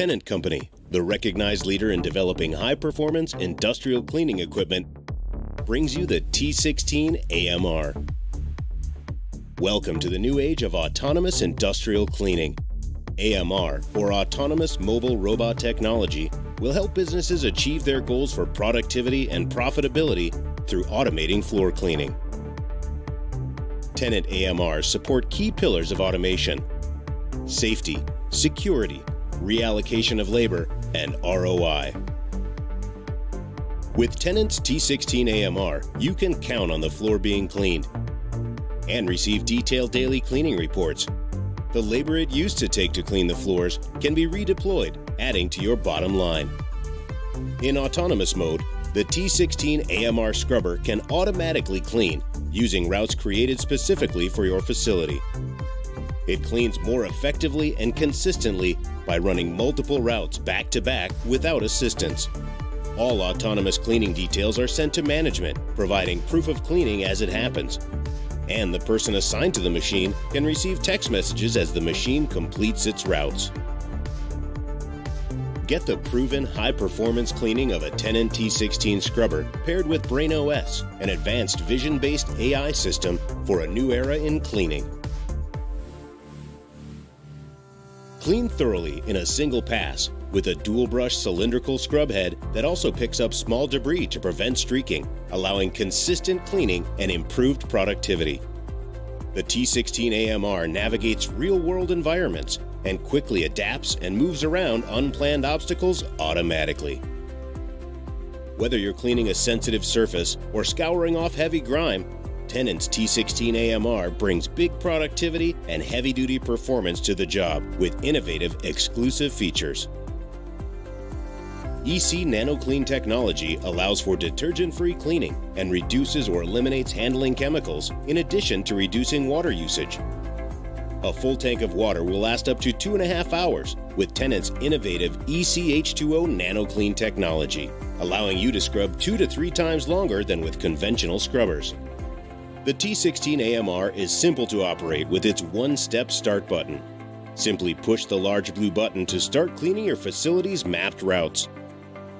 Tennant Company, the recognized leader in developing high performance industrial cleaning equipment, brings you the T16 AMR. Welcome to the new age of autonomous industrial cleaning. AMR, or Autonomous Mobile Robot Technology, will help businesses achieve their goals for productivity and profitability through automating floor cleaning. Tennant AMRs support key pillars of automation safety, security, reallocation of labor, and ROI. With Tennant's T16 AMR, you can count on the floor being cleaned and receive detailed daily cleaning reports. The labor it used to take to clean the floors can be redeployed, adding to your bottom line. In autonomous mode, the T16 AMR scrubber can automatically clean using routes created specifically for your facility. It cleans more effectively and consistently by running multiple routes back to back without assistance. All autonomous cleaning details are sent to management, providing proof of cleaning as it happens. And the person assigned to the machine can receive text messages as the machine completes its routes. Get the proven high performance cleaning of a Tennant T16 scrubber paired with Brain OS, an advanced vision based AI system for a new era in cleaning. Clean thoroughly in a single pass with a dual brush cylindrical scrub head that also picks up small debris to prevent streaking, allowing consistent cleaning and improved productivity. The T16 AMR navigates real world environments and quickly adapts and moves around unplanned obstacles automatically. Whether you're cleaning a sensitive surface or scouring off heavy grime, Tennant's T16 AMR brings big productivity and heavy duty performance to the job with innovative exclusive features. EC NanoClean technology allows for detergent free cleaning and reduces or eliminates handling chemicals, in addition to reducing water usage. A full tank of water will last up to two and a half hours with Tennant's innovative ECH2O NanoClean technology, allowing you to scrub two to three times longer than with conventional scrubbers. The T16 AMR is simple to operate with its one-step start button. Simply push the large blue button to start cleaning your facility's mapped routes.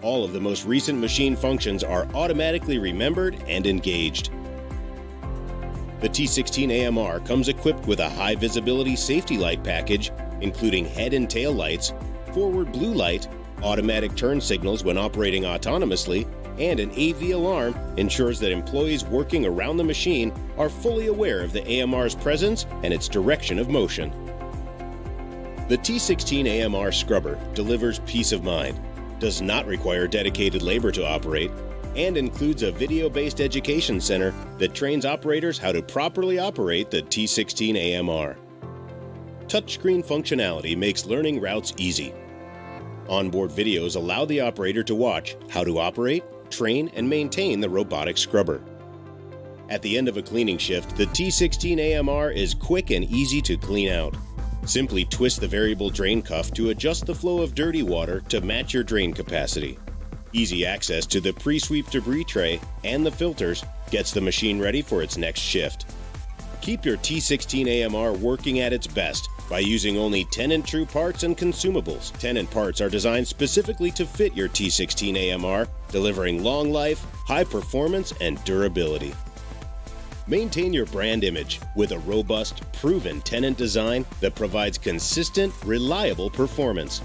All of the most recent machine functions are automatically remembered and engaged. The T16 AMR comes equipped with a high visibility safety light package, including head and tail lights, forward blue light, automatic turn signals when operating autonomously, and an AV alarm ensures that employees working around the machine are fully aware of the AMR's presence and its direction of motion. The T16 AMR scrubber delivers peace of mind, does not require dedicated labor to operate, and includes a video-based education center that trains operators how to properly operate the T16 AMR. Touchscreen functionality makes learning routes easy. Onboard videos allow the operator to watch how to operate, train, and maintain the robotic scrubber. At the end of a cleaning shift, the T16 AMR is quick and easy to clean out. Simply twist the variable drain cuff to adjust the flow of dirty water to match your drain capacity. Easy access to the pre-sweep debris tray and the filters gets the machine ready for its next shift. Keep your T16 AMR working at its best by using only Tennant True parts and consumables. Tennant parts are designed specifically to fit your T16 AMR, delivering long life, high performance, and durability. Maintain your brand image with a robust, proven Tennant design that provides consistent, reliable performance.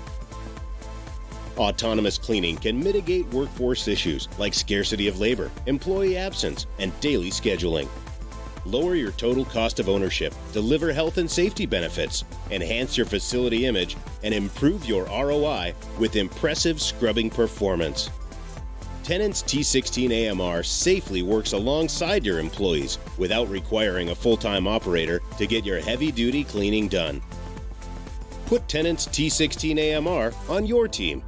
Autonomous cleaning can mitigate workforce issues like scarcity of labor, employee absence, and daily scheduling lower your total cost of ownership, deliver health and safety benefits, enhance your facility image, and improve your ROI with impressive scrubbing performance. Tennant's T16 AMR safely works alongside your employees without requiring a full time operator to get your heavy duty cleaning done. Put Tennant's T16 AMR on your team